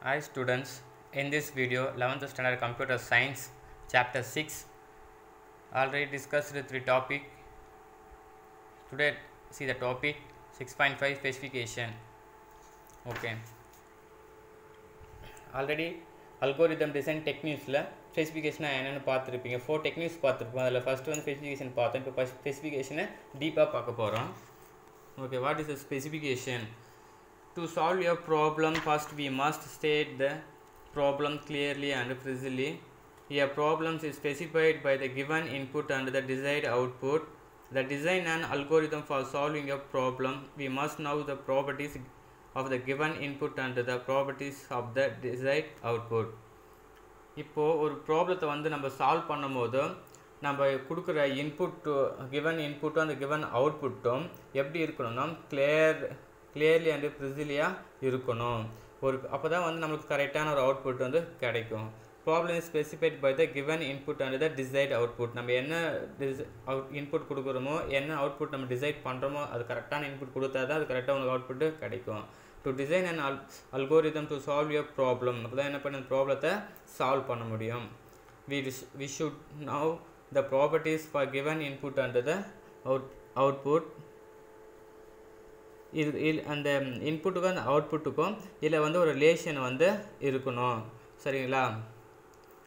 Hi students, in this video 11th standard computer science chapter 6 already discussed the three topic. Today see the topic 6.5 specification. Okay. Already algorithm design டெக்னிக்ஸில் ஸ்பெசிஃபிகேஷனாக என்னென்னு பார்த்துருப்பீங்க. Four techniques பார்த்துருப்போம். அதில் first வந்து specification பார்த்தோம். இப்போ ஸ்பெசிஃபிகேஷனை டீப்பாக பார்க்க போகிறோம் okay what is the specification To solve your problem, first we must state the problem clearly and precisely. A problem is specified by the given input and the desired output. The design an algorithm for solving a problem. We must know the properties of the given input and the properties of the desired output. இப்போது ஒரு ப்ராப்ளத்தை வந்து நம்ம solve பண்ணும்போது நம்ம கொடுக்குற input given இன்புட்டும் அந்த given அவுட்புட்டும் எப்படி இருக்கணும்னா கிளியர் கிளியர்லி அண்டு ப்ரிசிலியாக இருக்கணும். ஒரு அப்போ தான் வந்து நம்மளுக்கு கரெக்டான ஒரு அவுட்புட் வந்து கிடைக்கும். Problem specified by the given input and the desired output நம்ம என்ன டிஸ் அவுட் இன்புட் கொடுக்குறோமோ என்ன அவுட்புட் நம்ம டிசைட் பண்ணுறோமோ அது கரெக்டான இன்புட் கொடுத்தா தான் அது கரெக்டாக உங்களுக்கு அவுட்புட்டு கிடைக்கும். To design and al algorithm to solve your problem அப்போ தான் என்ன பண்ண ப்ராப்ளத்தை சால்வ் பண்ண முடியும். We we should know the properties for given input and the out output இது இல் அந்த இன்புட்டுக்கும் அந்த அவுட்புட்டுக்கும் இதில் வந்து ஒரு ரிலேஷன் வந்து இருக்கணும். சரிங்களா?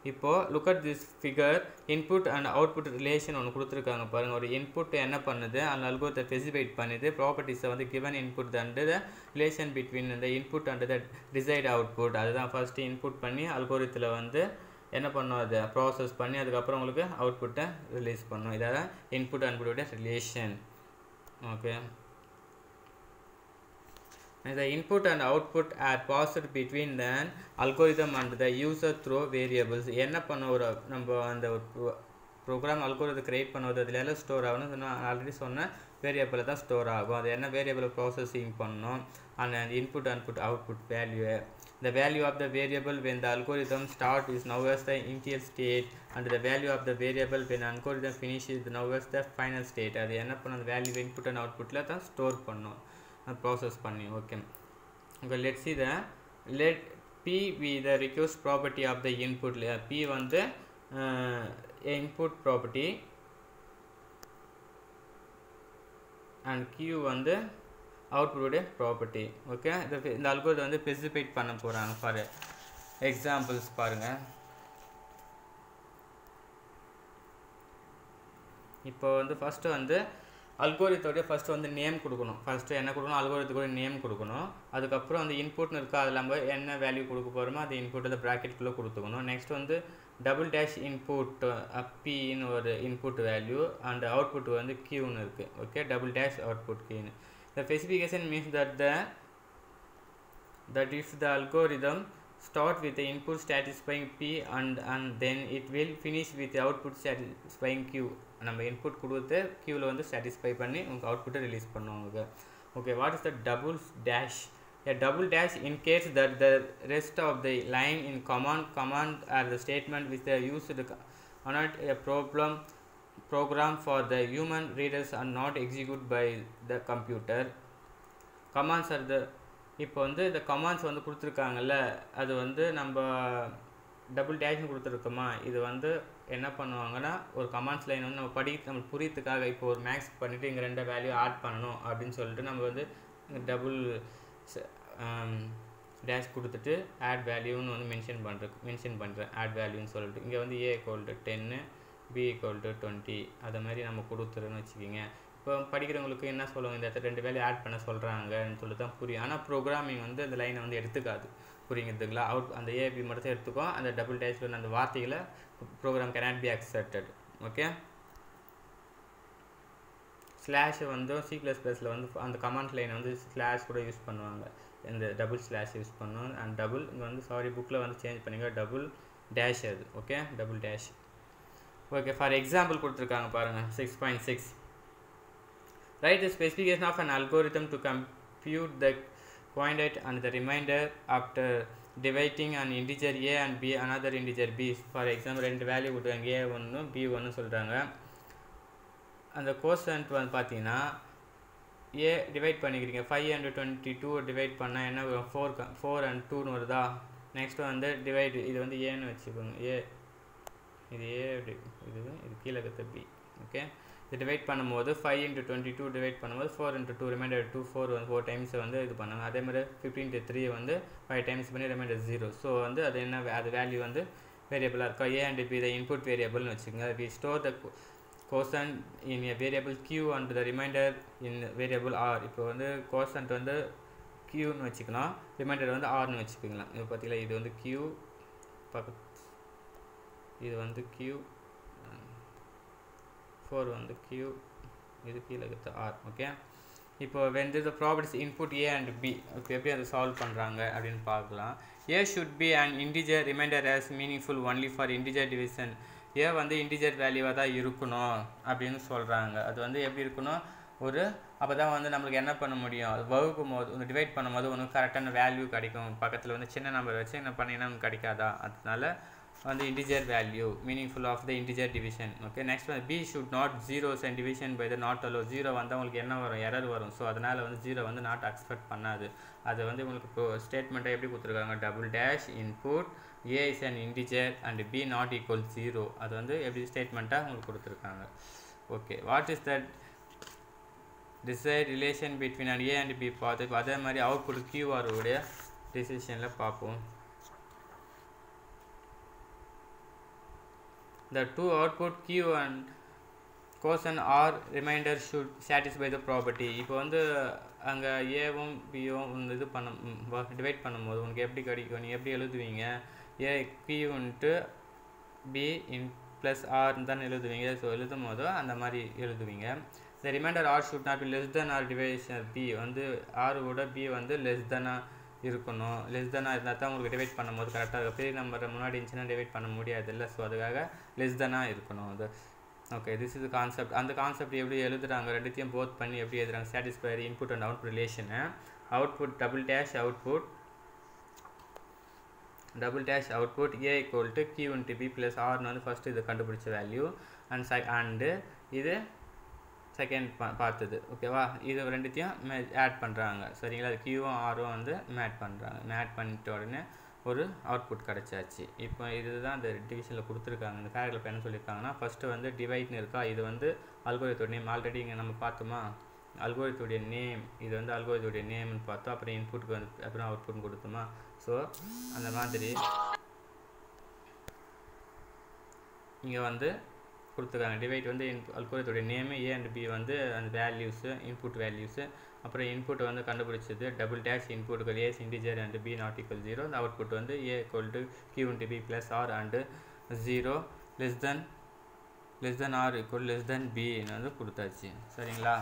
இப்போது look at this figure input and output relation ஒன்று கொடுத்துருக்காங்க பாருங்கள் ஒரு இன்புட் என்ன பண்ணுது? அந்த அல்கோரத்தை ஸ்பெசிஃபைட் பண்ணுது. ப்ராப்பர்ட்டிஸை வந்து given input and the relation between இந்த input and the desired output அதுதான் ஃபஸ்ட்டு இன்புட் பண்ணி அல்கோரத்தில் வந்து என்ன பண்ணும்? அதை ப்ராசஸ் பண்ணி அதுக்கப்புறம் உங்களுக்கு அவுட்புட்டை ரிலீஸ் பண்ணும். இதான் input அன்புட்டோட relation okay the input and output are passed between the algorithm and the user through variables என்ன பண்ண ஒரு நம்ம அந்த ஒரு ப்ரோக்ராம் அல்கோரிதை க்ரியேட் பண்ணுவது அதில் எல்லாம் ஸ்டோர் ஆகணும் நான் ஆல்ரெடி சொன்ன வேரியபிளில் தான் ஸ்டோர் ஆகும் அது என்ன வேரியபிளை ப்ராசஸிங் பண்ணணும் அந்த இன்புட் அன்புட் output value the value of the variable when the algorithm start is now as the initial state and the value of the variable when algorithm finishes now as the final state அது என்ன பண்ணும் அந்த value input and அவுட்புட்டில் தான் store பண்ணும் process பண்ணி okay okay let see the let P be the request property of the input P வந்து input property and Q வந்து அவுட்புட்டுடைய ப்ராப்பர்ட்டி ஓகே இந்த இந்த அல்கோரிதம் வந்து ஸ்பெசிஃபைட் பண்ண போகிறாங்க ஃபார் எக்ஸாம்பிள்ஸ் பாருங்கள் இப்போ வந்து ஃபஸ்ட்டு வந்து அல்கோரித்தோடைய ஃபஸ்ட்டு வந்து நேம் கொடுக்கணும். ஃபஸ்ட்டு என்ன கொடுக்கணும்? அல்கோரித்துக்கு நேம் கொடுக்கணும். அதுக்கப்புறம் அந்த இன்புட்னு இருக்கா அதில் நம்ம என்ன வேல்யூ கொடுக்க போகிறோமோ அந்த இன்புட் அந்த ப்ராக்கெட்டுக்குள்ளே கொடுத்துக்கணும். நெக்ஸ்ட் வந்து டபுள் டேஷ் இன்புட் பின்னு ஒரு இன்புட் வேல்யூ அண்ட் அவுட்புட் வந்து கியூன்னு இருக்குது ஓகே டபுள் டேஷ் அவுட்புட் கீன்னு இந்த specification means that the that if the algorithm start with the input satisfying p and and then it will finish with the output satisfying q. நம்ம input கொடுத்து க்யூவில் வந்து satisfy பண்ணி உங்கள் அவுட்புட்டை release பண்ணுவாங்க okay what is the double dash a double dash indicates that the rest of the line in command command are the statement which they used on a problem program for the human readers are not executed by the computer commands are the இப்போ வந்து இந்த commands வந்து கொடுத்துருக்காங்கல்ல அது வந்து நம்ம double டேஷ்னு கொடுத்துருக்கோமா இது வந்து என்ன பண்ணுவாங்கன்னா ஒரு கமாண்ட்ஸ் லைன் வந்து நம்ம படி நம்ம புரியத்துக்காக இப்போ ஒரு மேக்ஸ் பண்ணிவிட்டு இங்கே ரெண்டு வேல்யூ ஆட் பண்ணணும் அப்படின்னு சொல்லிட்டு நம்ம வந்து டபுள் டேஷ் கொடுத்துட்டு ஆட் வேல்யூன்னு வந்து மென்ஷன் பண்ணுறேன் மென்ஷன் பண்ணுறேன் ஆட் வேல்யூன்னு சொல்லிட்டு. இங்கே வந்து ஏ ஈக்குவல் டு டென்னு பி ஈக்குவல் டு டுவெண்ட்டி அதை மாதிரி நம்ம கொடுத்துருன்னு வச்சுக்கிங்க. இப்போ படிக்கிறவங்களுக்கு என்ன சொல்லுவாங்க இந்த இடத்துல ரெண்டு வேலையை ஆட் பண்ண சொல்கிறாங்கன்னு சொல்லி தான் புரியும். ஆனால் ப்ரோக்ராமிங் வந்து அந்த லைனை வந்து எடுத்துக்காது. புரியுதுங்களா? அவுட் அந்த ஏபி மட்டும் எடுத்துக்கோ. அந்த டபுள் டேஷ் அந்த வார்த்தைகளை program cannot be accepted okay ஸ்லாஷை வந்து சி ப்ளஸ் ப்ளஸில் வந்து அந்த கமாண்ட் லைனை வந்து ஸ்லாஷ் கூட யூஸ் பண்ணுவாங்க. இந்த டபுள் ஸ்லாஷ் யூஸ் பண்ணுவோம் அண்ட் டபுள் இங்கே வந்து சாரி புக்கில் வந்து சேஞ்ச் பண்ணிங்க டபுள் டேஷ் அது. Okay double dash okay for example கொடுத்துருக்காங்க பாருங்கள் six point six write the specification of an algorithm to compute the quotient and the remainder after dividing and integer A and B another integer B for example ரெண்டு value கொடுத்தாங்க A ஒன்று B ஒன்று சொல்கிறாங்க அந்த quotient வந்து பார்த்தீங்கன்னா ஏ divide பண்ணிக்கிறீங்க. Five and twenty two divide பண்ணால் என்ன வரும்? ஃபோர் ஃபோர் அண்ட் டூன்னு வருதா? நெக்ஸ்ட் வந்து டிவைடு இது வந்து ஏன்னு வச்சுக்கோங்க. ஏ இது ஏ இது இது கீழே இருக்கிற பி ஓகே இது டிவைட் பண்ணும்போது five into twenty two divide பண்ணும்போது four into two remainder two four வந்து ஃபோர் டைம்ஸ் வந்து இது பண்ணாங்க அதே மாதிரி ஃபிஃப்டீன் டு த்ரீ வந்து ஃபைவ் டைம்ஸ் பண்ணி ரிமைண்டர் ஜீரோ ஸோ வந்து அது என்ன அது வேல்யூ வந்து வேரியபிளாக இருக்கும் A and B the input வேரியபிள்னு வச்சுக்கோங்க. We store the quotient in a variable Q and the remainder in variable R இப்போ வந்து கோசன்ட் வந்து கியூன்னு வச்சுக்கலாம். ரிமைண்டர் வந்து ஆர்னு வச்சுக்கோங்களேன் இப்போ பார்த்தீங்களா இது வந்து கியூ பக்க இது வந்து கியூ ஃபோர் வந்து கியூ இது கீழே இருக்கிறது ஆர் ஓகே இப்போ when the properties input A and B இப்போ எப்படி அதை சால்வ் பண்ணுறாங்க அப்படின்னு பார்க்கலாம். A should B and integer remainder as meaningful only for integer division A வந்து இன்டிஜர் வேல்யூவாக தான் இருக்கணும் அப்படின்னு சொல்கிறாங்க அது வந்து எப்படி இருக்கணும்? ஒரு அப்போ தான் வந்து நம்மளுக்கு என்ன பண்ண முடியும்? அது வகுக்கும் போது ஒன்று டிவைட் பண்ணும்போது ஒன்று கரெக்டான வேல்யூ கிடைக்கும். பக்கத்தில் வந்து சின்ன நம்பர் வச்சு என்ன பண்ணிங்கன்னா கிடைக்காதா? அதனால வந்து integer value meaningful of the integer division. Okay next one b should not zeros and division by the not allow. Zero வந்து உங்களுக்கு என்ன வரும்? எரர் வரும். ஸோ அதனால் வந்து ஜீரோ வந்து நாட் எக்ஸ்பெக்ட் பண்ணாது. அது வந்து உங்களுக்கு இப்போ ஸ்டேட்மெண்ட்டை எப்படி கொடுத்துருக்காங்க? Double dash input A is an integer and B not equal zero அது வந்து எப்படி ஸ்டேட்மெண்ட்டாக உங்களுக்கு கொடுத்துருக்காங்க? Okay what is that desired relation between and A and B பார்த்து அதே மாதிரி அவுட்புட் கியூஆர் உடைய டிசிஷனில் பார்ப்போம். The two output q and cosine R remainder should satisfy the property இப்போ வந்து அங்கே ஏவும் பியும் இது பண்ண டிவைட் பண்ணும்போது உனக்கு எப்படி கிடைக்கும்? நீங்கள் எப்படி எழுதுவீங்க? ஏ கியூன்ட்டு பி இன் ப்ளஸ் ஆர்னு தான் எழுதுவீங்க. ஸோ எழுதும் போது அந்த மாதிரி எழுதுவீங்க. இந்த remainder R should not be less than R division B வந்து ஆரோட பி வந்து லெஸ் தெனாக இருக்கணும். லெஸ் தெனாக இருந்தால் தான் உங்களுக்கு டிவைட் பண்ணும்போது கரெக்டாக இருக்கும். பெரிய நம்பரை முன்னாடி இருந்துச்சுன்னா டிவைட் பண்ண முடியாது இல்லை ஸோ அதுக்காக லெஸ் தெனாக இருக்கணும் அது. ஓகே திஸ் இஸ் கான்செப்ட் அந்த கான்செப்ட் எப்படி எழுதுறாங்க? ரெண்டுத்தையும் போத் பண்ணி எப்படி எழுதுறாங்க? Satisfy input and out relation output double dash output double dash output A equal to Q into B plus ஆர்னு வந்து ஃபஸ்ட்டு இது கண்டுபிடிச்ச வேல்யூ அண்ட் செக் அண்டு இது செகண்ட் பா பார்த்தது. ஓகேவா இது ரெண்டுத்தையும் மே ஆட் பண்ணுறாங்க சரிங்களா? அது கியூவும் ஆரும் வந்து மேட் பண்ணுறாங்க மேட் பண்ணிட்ட உடனே ஒரு அவுட்புட் கிடச்சாச்சு. இப்போ இதுதான் இந்த டிவிஷனில் கொடுத்துருக்காங்க. இந்த பேரில் இப்போ என்ன சொல்லியிருக்காங்கன்னா ஃபஸ்ட்டு வந்து டிவைட்னு இருக்கா? இது வந்து அல்கோரித்தோட நேம் ஆல்ரெடி இங்கே நம்ம பார்த்தோமா? அல்கோரித்துடைய நேம் இது வந்து அல்கோரித்துடைய நேம்னு பார்த்தோம். அப்புறம் இன்புட்டுக்கு வந்து அப்புறம் அவுட்புட்னு கொடுத்தோமா? ஸோ அந்த மாதிரி இங்கே வந்து கொடுத்துருக்காங்க. டிவைட் வந்து இன் அல்கோரித்தோடைய நேமு ஏ அண்ட் பி வந்து அந்த வேல்யூஸு இன்புட் வேல்யூஸு அப்புறம் இன்புட் வந்து கண்டுபிடிச்சது double dash இன்புட்டுகள் as integer and B not equal zero அந்த அவுட்புட் வந்து A equal to Q into B plus R and zero less than less than R equal less than பின்னு வந்து கொடுத்தாச்சு. சரிங்களா?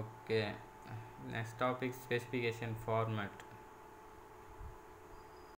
Okay next topic specification format